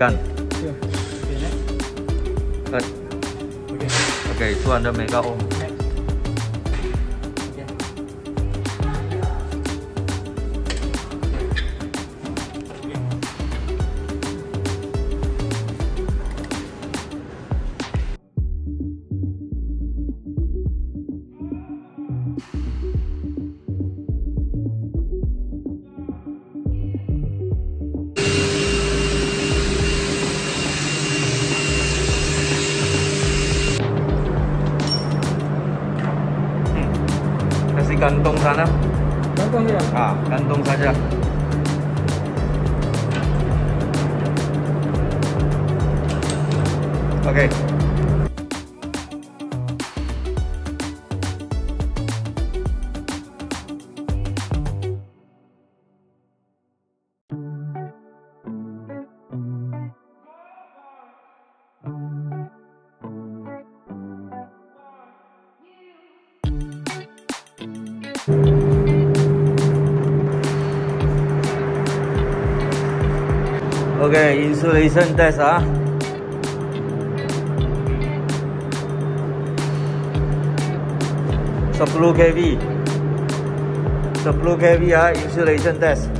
cần ờ. ok, okay xuống đâm mấy cậu gantung sana. Gantung dia. Ah, gantung saja. Okay. Okay, insulation test ah. Sepuluh kV. Sepuluh kV ah insulation test.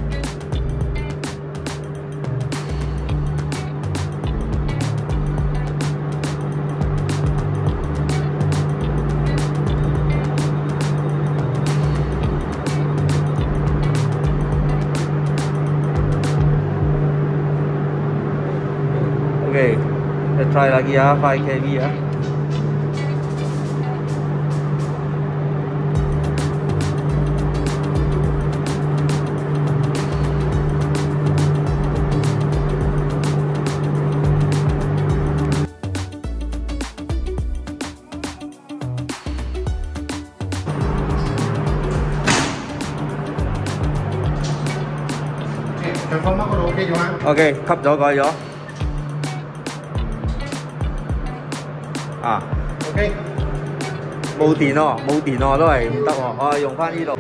OK, let's try lagi ya 5kb ya. Ok, khắp gió coi gió 啊，ok 冇電哦，冇電哦都係唔得喎。我用翻呢度。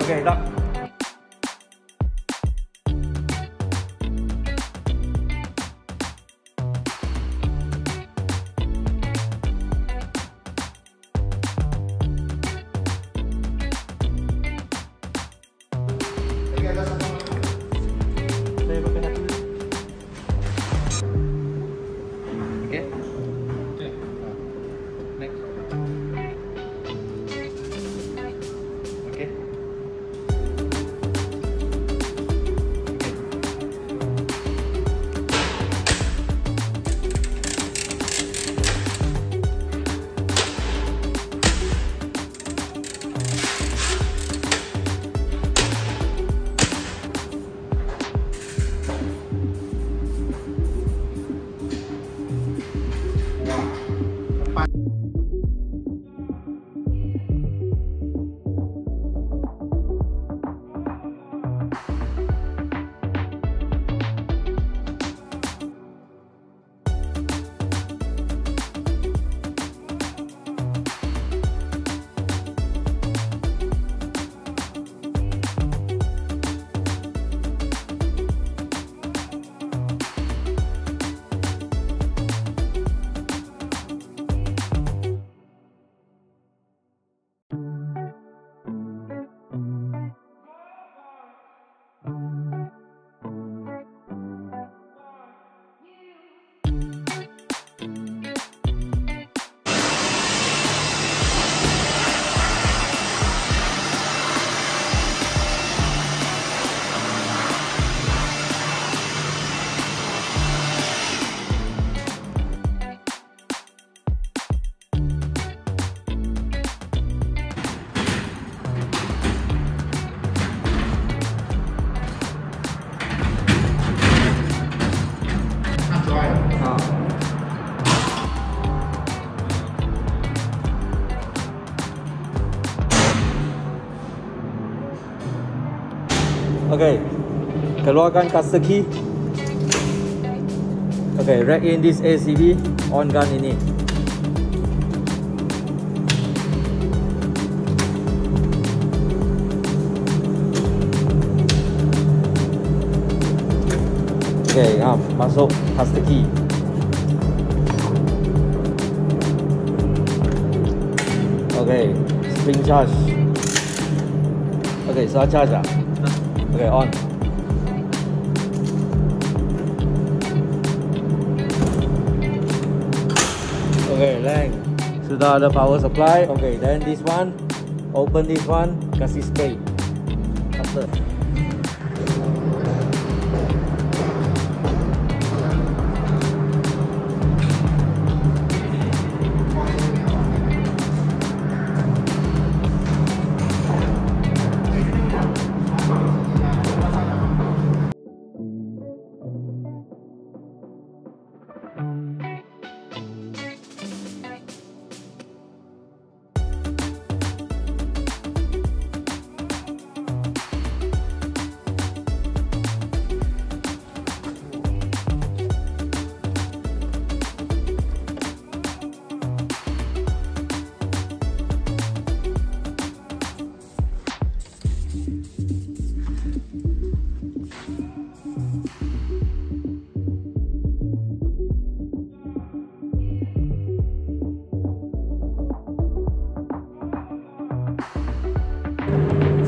OK 得。Okay, keluarkan caster key. Okay, rack in this ACB on gun ini. OK，啱 masuk pastor key。OK, spring charge. OK, start charge ah. OK, on. Okay, lang. Sudah ada power supply. Okay, then this one, open this one, kasih spray. After.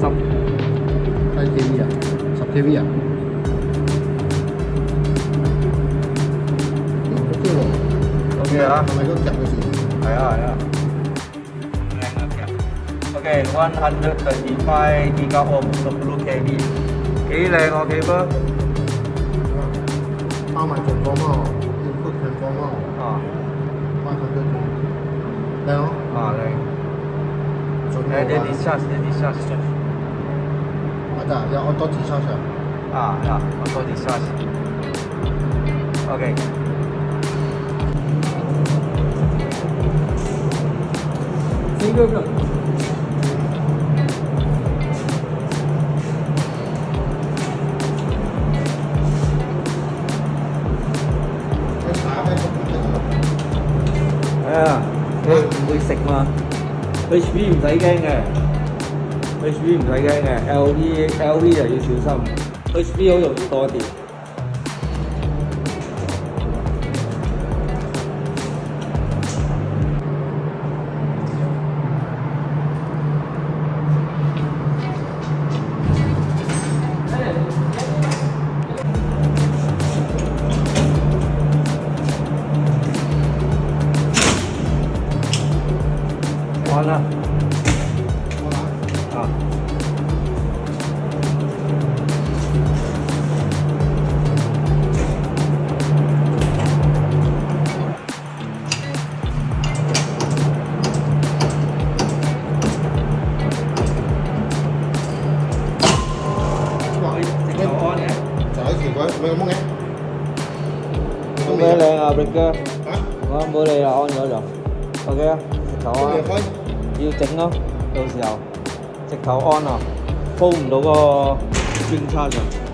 sub five kV ya, sub kV ya. Okey lah. Okey lah. Kamu itu. Ayah, ayah. Okay, 135 giga ohm, 10 kV. Kỹ lệ ngọt kỹ bớt. Ba mạng trần có màu, yên phước trần Lain. màu. À. Ba mạng trần có 맞아 야 어떤 티셔츠야 아야 어떤 티셔츠 오케이 생각은 à, đây, tôi sạch mà tôi chỉ vì thấy cái này H V 唔使驚嘅，LV LV 就要小心，H V 好容易多啲。không em? Hôm bữa này là breaker. Hả? Hôm bữa này là on nữa rồi. Ok Thấu à Yêu chỉnh không? Đâu gì đâu Chắc thấu on à? Phone đâu có chuyên charge rồi